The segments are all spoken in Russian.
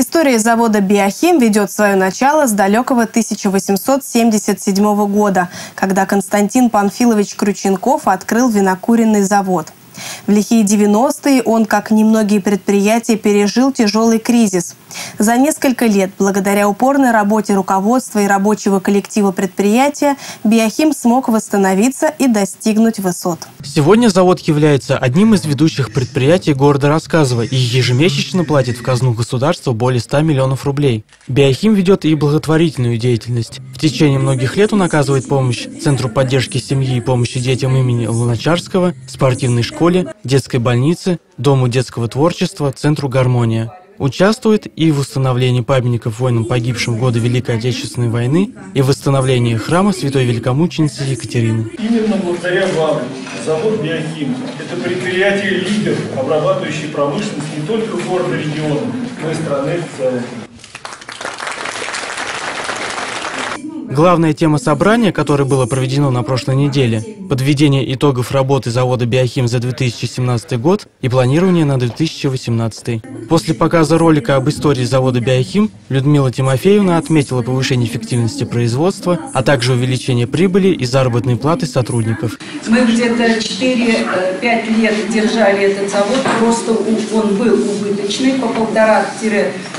История завода «Биохим» ведет свое начало с далекого 1877 года, когда Константин Панфилович Крюченков открыл винокуренный завод – в лихие 90-е он, как немногие предприятия, пережил тяжелый кризис. За несколько лет, благодаря упорной работе руководства и рабочего коллектива предприятия, Биохим смог восстановиться и достигнуть высот. Сегодня завод является одним из ведущих предприятий города Рассказово и ежемесячно платит в казну государства более 100 миллионов рублей. Биохим ведет и благотворительную деятельность. В течение многих лет он оказывает помощь Центру поддержки семьи и помощи детям имени Луначарского, спортивной школе, детской больнице, Дому детского творчества, Центру «Гармония». Участвует и в установлении памятников воинам, погибшим в годы Великой Отечественной войны, и в восстановлении храма святой великомученицы Екатерины. Именно благодаря вам завод «Биохим» – это предприятие-лидер, обрабатывающий промышленность не только города региона, но и страны в целом. Главная тема собрания, которое было проведено на прошлой неделе – подведение итогов работы завода «Биохим» за 2017 год и планирование на 2018. После показа ролика об истории завода «Биохим» Людмила Тимофеевна отметила повышение эффективности производства, а также увеличение прибыли и заработной платы сотрудников. Мы где-то 4-5 лет держали этот завод, просто он был убыточный, по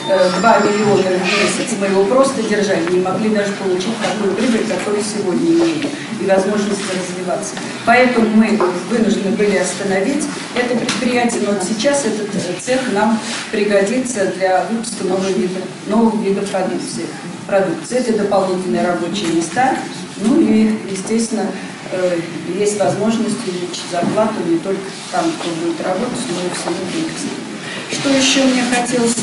полтора-2 миллиона в месяц мы его просто держали, не могли даже получить такую прибыль, которую сегодня имеем, и возможность развиваться. Поэтому мы вынуждены были остановить это предприятие, но сейчас этот цех нам пригодится для выпуска новых видов, новых видов продукции. продукции. Это дополнительные рабочие места, ну и, естественно, э, есть возможность увеличить зарплату не только там, кто будет работать, но и всему коллективу. Что еще мне хотелось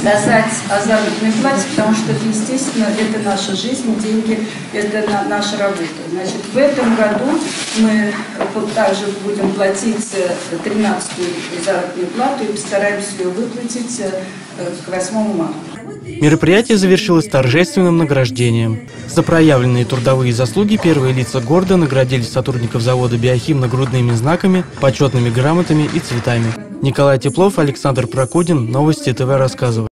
сказать о заработной плате, потому что естественно, это наша жизнь, деньги, это наша работа. Значит, в этом году мы также будем платить 13-ю э, заработную плату и постараемся ее выплатить э, к 8 марта. Мероприятие завершилось торжественным награждением. За проявленные трудовые заслуги первые лица города наградили сотрудников завода «Биохим» нагрудными знаками, почетными грамотами и цветами. Николай Теплов, Александр Прокудин. Новости ТВ рассказывают.